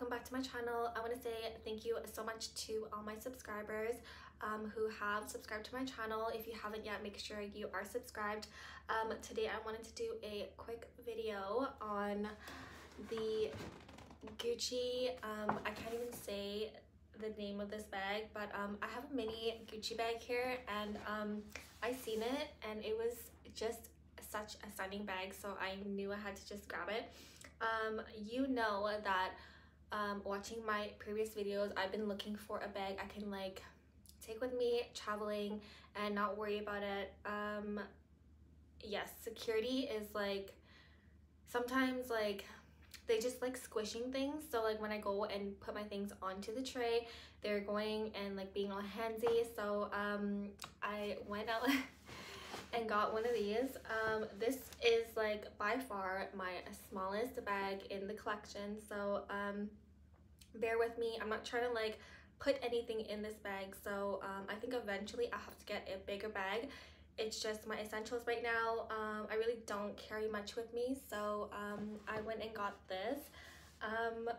welcome back to my channel. I want to say thank you so much to all my subscribers um, who have subscribed to my channel. If you haven't yet, make sure you are subscribed. Um, today I wanted to do a quick video on the Gucci, um, I can't even say the name of this bag, but um, I have a mini Gucci bag here and um, I seen it and it was just such a stunning bag so I knew I had to just grab it. Um, you know that um, watching my previous videos, I've been looking for a bag I can like take with me traveling and not worry about it. Um, yes, security is like sometimes like they just like squishing things so like when I go and put my things onto the tray they're going and like being all handsy so um I went out and got one of these. Um this is like by far my smallest bag in the collection so um bear with me. I'm not trying to like put anything in this bag so um I think eventually I have to get a bigger bag. It's just my essentials right now. Um, I really don't carry much with me so um, I went and got this. Um,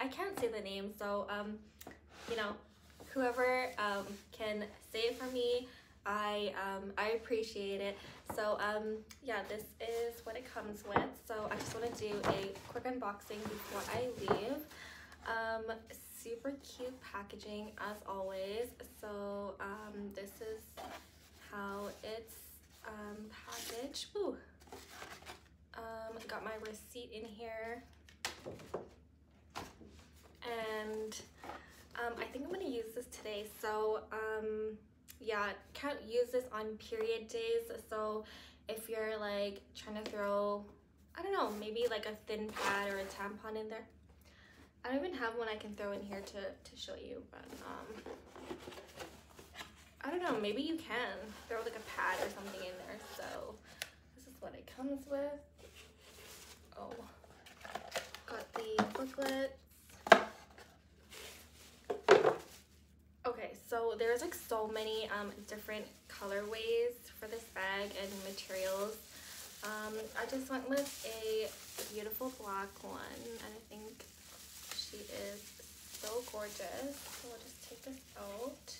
I can't say the name so um, you know whoever um, can say it for me I um, I appreciate it. So um, yeah this is what it comes with. So I just want to do a quick unboxing before I leave. Um, super cute packaging as always. So um, this is how it's um, packaged. Ooh. Um, got my receipt in here. And um, I think I'm gonna use this today. So um, yeah can't use this on period days so if you're like trying to throw I don't know maybe like a thin pad or a tampon in there I don't even have one I can throw in here to, to show you, but um, I don't know, maybe you can throw like a pad or something in there. So this is what it comes with. Oh, got the booklets. Okay, so there's like so many um, different colorways for this bag and materials. Um, I just went with a beautiful black one and I think she is so gorgeous. So we'll just take this out.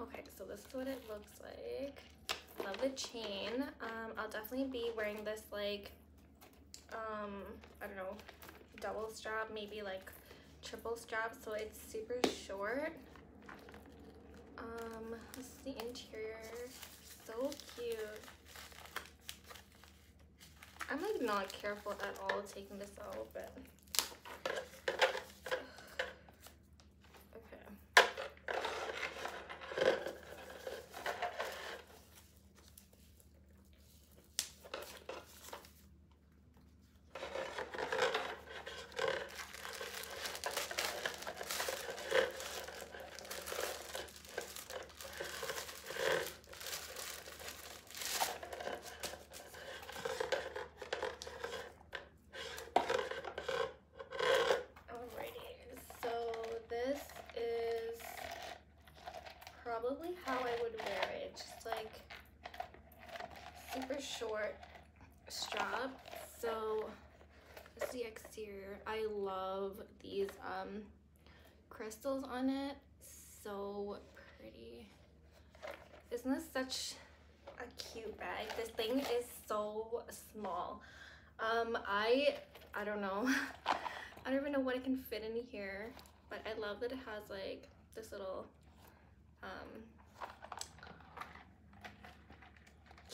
Okay, so this is what it looks like. The chain. Um, I'll definitely be wearing this like, um, I don't know, double strap, maybe like triple strap, so it's super short. Um, this is the interior. So cute. I'm like not careful at all taking this out, but how I would wear it. Just like super short strap. So this the exterior. I love these um, crystals on it. So pretty. Isn't this such a cute bag? This thing is so small. Um, I, I don't know. I don't even know what it can fit in here, but I love that it has like this little um,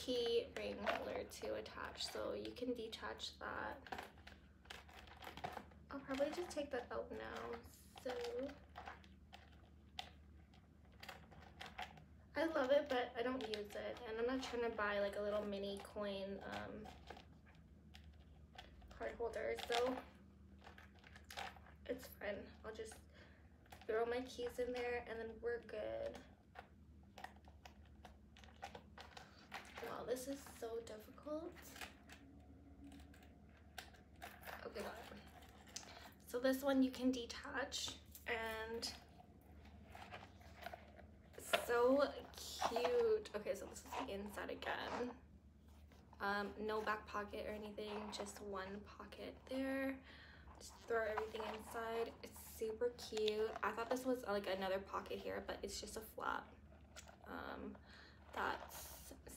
key ring holder to attach so you can detach that. I'll probably just take that out now so. I love it but I don't use it and I'm not trying to buy like a little mini coin um, card holder so it's fine. I'll just throw my keys in there and then we're good. This is so difficult. Okay, got it. So this one you can detach and so cute. Okay, so this is the inside again. Um, no back pocket or anything, just one pocket there. Just throw everything inside. It's super cute. I thought this was like another pocket here, but it's just a flap. Um, that's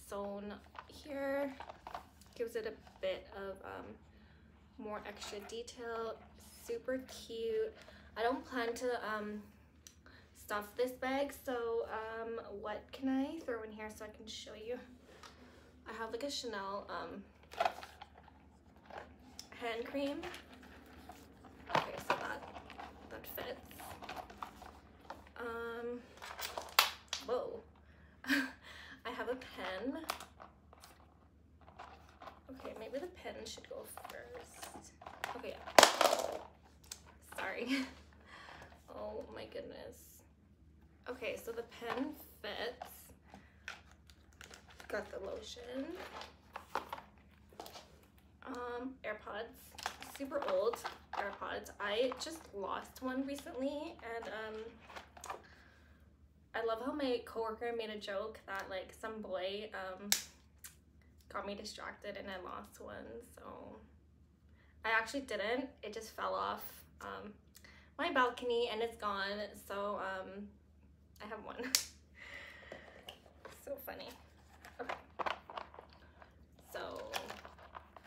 sewn here. Gives it a bit of um, more extra detail. Super cute. I don't plan to um, stuff this bag, so um, what can I throw in here so I can show you? I have like a Chanel um, hand cream. Okay, so that that fits. Um, whoa. I have a pen. Okay, maybe the pen should go first. Okay, yeah. sorry. Oh my goodness. Okay, so the pen fits. Got the lotion. Um, AirPods. Super old AirPods. I just lost one recently and um I love how my coworker made a joke that like some boy um got me distracted and I lost one. So I actually didn't. It just fell off um my balcony and it's gone. So um I have one. so funny. Okay. So,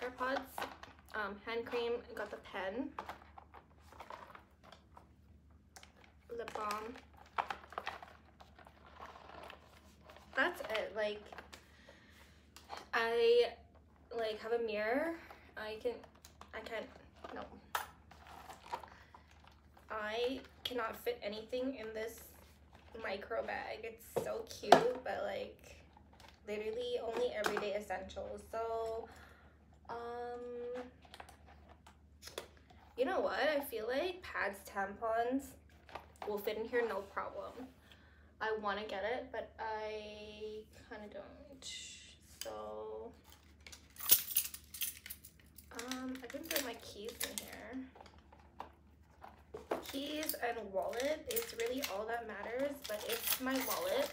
AirPods, um, hand cream, got the pen, lip balm. That's it. Like, I like have a mirror. I can, I can't, no. I cannot fit anything in this micro bag. It's so cute, but like literally only everyday essentials. So, um, you know what? I feel like pads, tampons will fit in here no problem. I want to get it, but I kind of don't. So, um, I can put my keys in here. Keys and wallet is really all that matters, but it's my wallet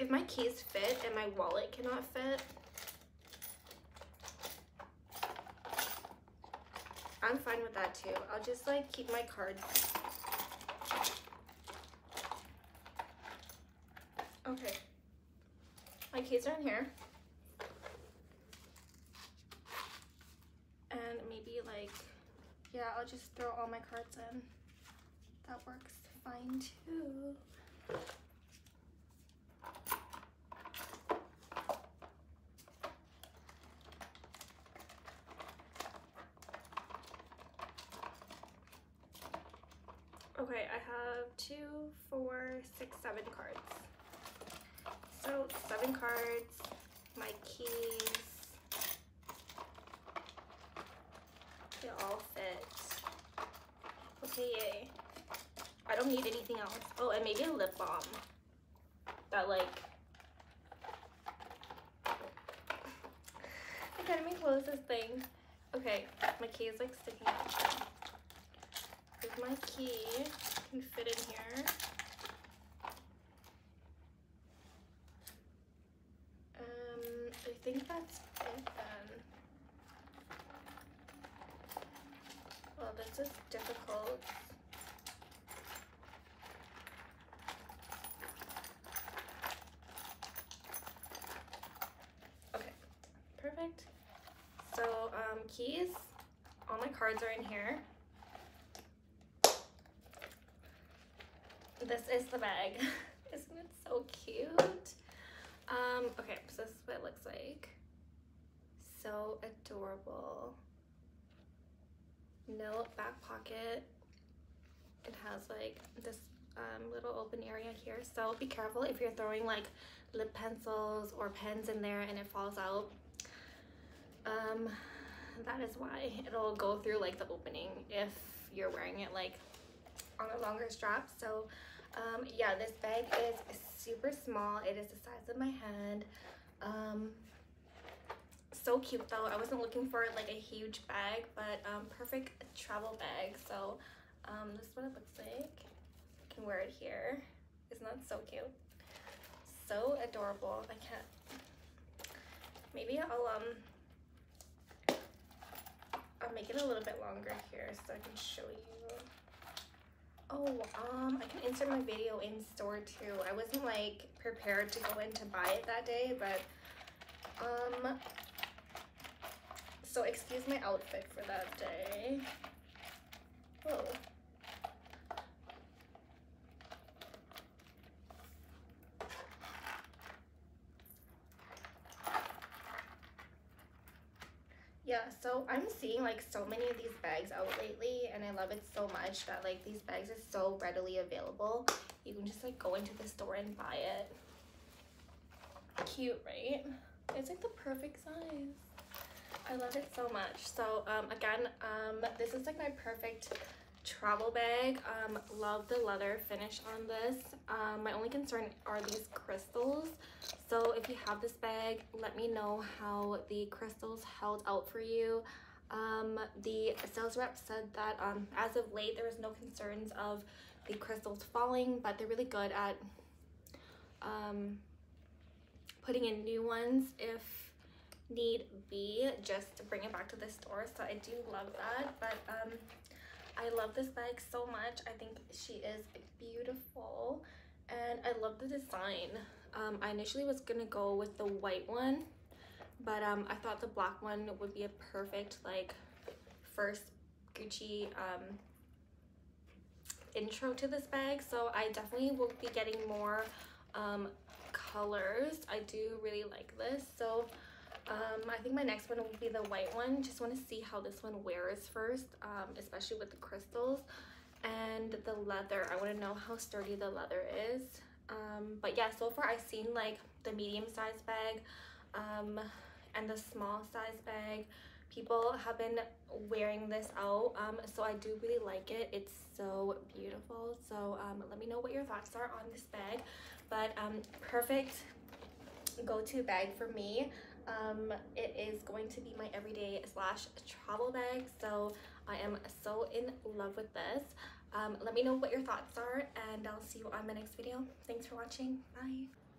if my keys fit and my wallet cannot fit, I'm fine with that too. I'll just like keep my cards. Okay. My keys are in here. And maybe like, yeah, I'll just throw all my cards in. That works fine too. Okay, I have two, four, six, seven cards. So seven cards, my keys, they all fit. Okay, yay. I don't need anything else. Oh, and maybe a lip balm that like, I gotta make close this thing. Okay, my key is like sticking out my key can fit in here. Um, I think that's it then. Well, this is difficult. Okay, perfect. So, um, keys, all my cards are in here. this is the bag. Isn't it so cute? Um, okay, so this is what it looks like. So adorable. No back pocket. It has like this um, little open area here. So be careful if you're throwing like lip pencils or pens in there and it falls out. Um, that is why it'll go through like the opening if you're wearing it like on a longer strap. So um, yeah, this bag is super small. It is the size of my hand. Um, so cute though. I wasn't looking for like a huge bag, but um, perfect travel bag. So um, this is what it looks like. I can wear it here. Isn't that so cute? So adorable. I can't. Maybe I'll um. I'll make it a little bit longer here so I can show you. Oh, um, I can insert my video in store too. I wasn't like prepared to go in to buy it that day, but um, so excuse my outfit for that day. Oh. Yeah so i'm seeing like so many of these bags out lately and i love it so much that like these bags are so readily available. You can just like go into the store and buy it. Cute right? It's like the perfect size. I love it so much. So um again um this is like my perfect travel bag. Um love the leather finish on this. Um my only concern are these crystals. So if you have this bag let me know how the crystals held out for you. Um the sales rep said that um as of late there was no concerns of the crystals falling but they're really good at um putting in new ones if need be just to bring it back to the store. So i do love that but um I love this bag so much. I think she is beautiful and I love the design. Um, I initially was gonna go with the white one, but um, I thought the black one would be a perfect like first Gucci um, intro to this bag. So I definitely will be getting more um, colors. I do really like this. So um, I think my next one will be the white one. Just want to see how this one wears first, um, especially with the crystals. And the leather, I want to know how sturdy the leather is. Um, but yeah, so far I've seen like the medium size bag um, and the small size bag. People have been wearing this out, um, so I do really like it. It's so beautiful. So um, let me know what your thoughts are on this bag. But perfect go-to bag for me um it is going to be my everyday slash travel bag so i am so in love with this. Um let me know what your thoughts are and i'll see you on my next video. Thanks for watching. Bye